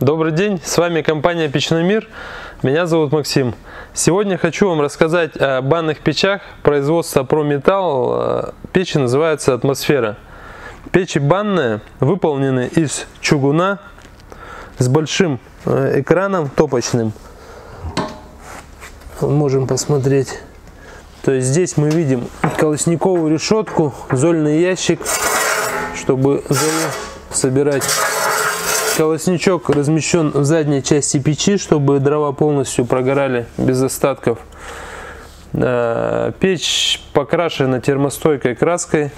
Добрый день, с вами компания Печной Мир, меня зовут Максим. Сегодня хочу вам рассказать о банных печах производства Прометалл. Печи называются Атмосфера. Печи банные выполнены из чугуна с большим э, экраном топочным. Можем посмотреть. То есть здесь мы видим колосниковую решетку, зольный ящик, чтобы золу собирать Колосничок размещен в задней части печи, чтобы дрова полностью прогорали без остатков. Э, печь покрашена термостойкой краской.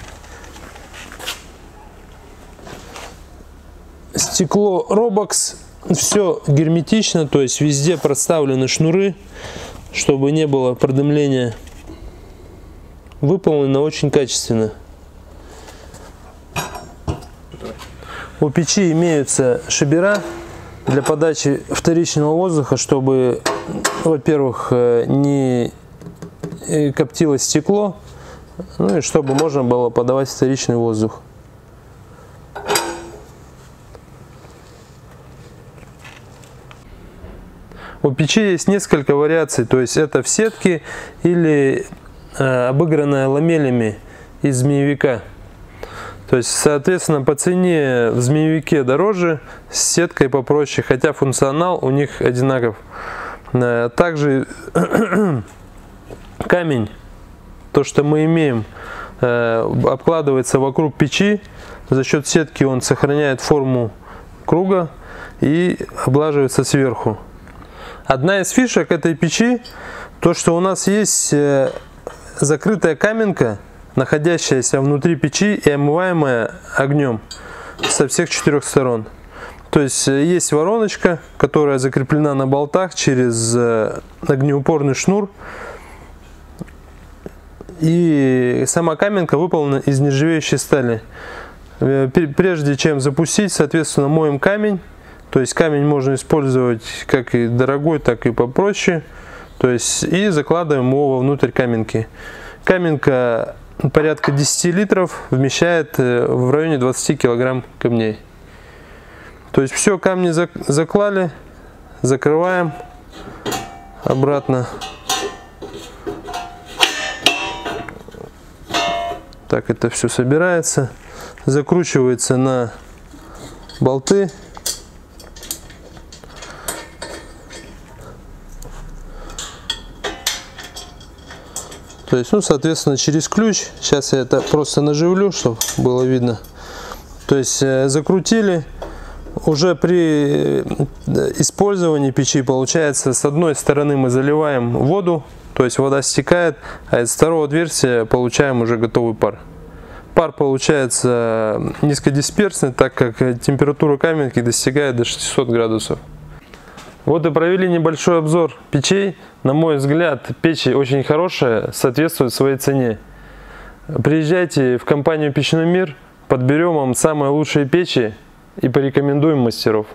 Стекло Robox. Все герметично, то есть везде проставлены шнуры, чтобы не было продымления. Выполнено очень качественно. У печи имеются шибера для подачи вторичного воздуха, чтобы, во-первых, э, не э, коптилось стекло, ну и чтобы можно было подавать вторичный воздух. У печи есть несколько вариаций, то есть это в сетке или э, обыгранная ламелями из змеевика. То есть, соответственно, по цене в змеевике дороже, с сеткой попроще, хотя функционал у них одинаков. Э, также камень, то, что мы имеем, э, обкладывается вокруг печи. За счет сетки он сохраняет форму круга и облаживается сверху. Одна из фишек этой печи, то, что у нас есть э, закрытая каменка, находящаяся внутри печи и омываемая огнем со всех четырех сторон. То есть э, есть вороночка, которая закреплена на болтах через э, огнеупорный шнур. И сама каменка выполнена из нержавеющей стали. Э, прежде чем запустить, соответственно, моем камень. То есть камень можно использовать как и дорогой, так и попроще. То есть и закладываем его внутрь каменки. Каменка порядка 10 литров вмещает э, в районе 20 килограмм камней. То есть все, камни заклали, закрываем обратно. Так это все собирается, закручивается на болты То есть, ну, соответственно, через ключ. Сейчас я это просто наживлю, чтобы было видно. То есть, э, закрутили. Уже при э, использовании печи, получается, с одной стороны мы заливаем воду, то есть вода стекает, а из второго отверстия получаем уже готовый пар. Пар получается низкодисперсный, так как температура каменки достигает до 600 градусов. Вот и провели небольшой обзор печей. На мой взгляд, печи очень хорошая, соответствует своей цене. Приезжайте в компанию Печной мир, подберем вам самые лучшие печи и порекомендуем мастеров.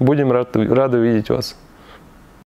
Будем рады видеть вас.